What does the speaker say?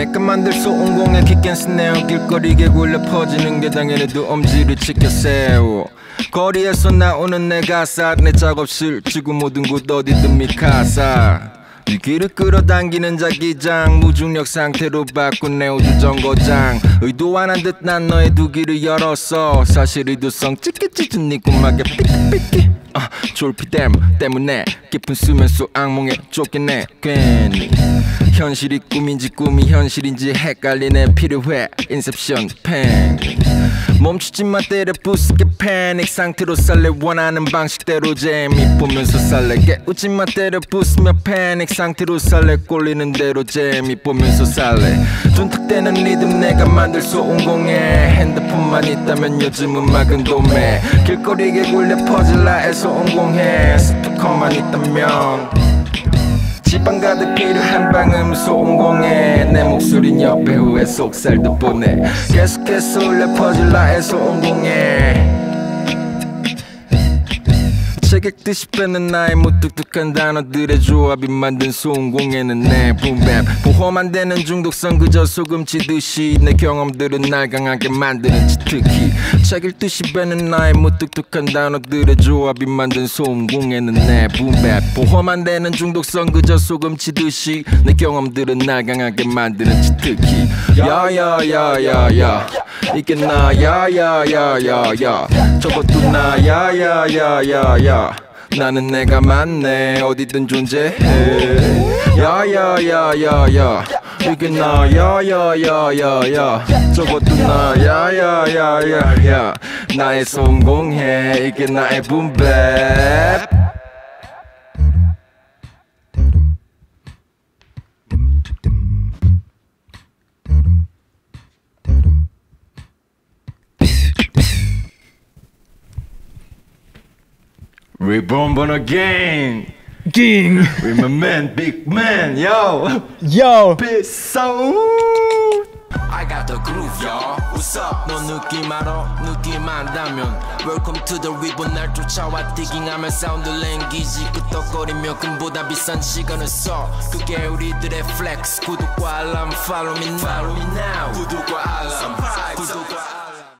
내가 만들 소음공에 깊게 스네어. 길거리 개굴려 퍼지는 게 당연히도 엄지를 지켜 세워. 거리에서 나오는 내 가사 내 작업실. 지구 모든 곳 어디든 미카사. 이 길을 끌어당기는 자기장. 무중력 상태로 바꾼 내 우주 정거장. 의도 안 한 듯 난 너의 두 길을 열었어. 사실 의도성 찢은 네 꿈막에 삐끼삐끼. 아, 졸피댐 때문에 깊은 수면 속 악몽에 쫓겨내 괜히 현실이 꿈인지 꿈이 현실인지 헷갈리네 필요해. 인셉션 팽 멈추지 마 때려 부스게 패닉 상태로 살래 원하는 방식대로 재미 보면서 살래. 깨우지 마 때려 부스며 패닉 상태로 살래 꼴리는 대로 재미 보면서 살래. 둔탁대는 리듬 내가 만들 소음공에 핸드폰만 있다면 요즘 음악은 도매. 길거리에 굴려 퍼질 나의 소음공에 스피커만 있다면 지방 가득 필요한 방음 소음공에 내 목소린 옆에 후에 속살도 보내 계속해서 울려 퍼질 나의 소음공에 책읽듯이 빼는 나의 무뚝뚝한 단어들의 조합이 만든 소음공에는 내 붐뱀 보험 안 되는 중독성 그저 소금 치듯이 내 경험들은 날 강하게 만드는 지 특히 책 읽듯이 빼는 나의 무뚝뚝한 단어들의 조합이 만든 소음공에는 내 붐뱀 보험 안 되는 중독성 그저 소금 치듯이 내 경험들은 날 강하게 만드는 지 특히. 야야야야야 이게 나 야야야야야 저것도 나 야야야야야 나는 내가 맞네 어디든 존재해 야야야야야 이게 나 야야야야야 저것도 나 야야야야야 나의 성공해 이게 나의 붐백 Reborn born again king with my man big man yo yo peace out I got the groove y'all What's up 너 느낌 알아 느낌 안다면 Welcome to the ribbon 날 쫓아와 디깅하며 사운드 랭귀지 끄떡거리며 금보다 비싼 시간을 써 그게 우리들의 플렉스 구독과 알람 follow me now, follow me now. 구독과 알람 구독과 알람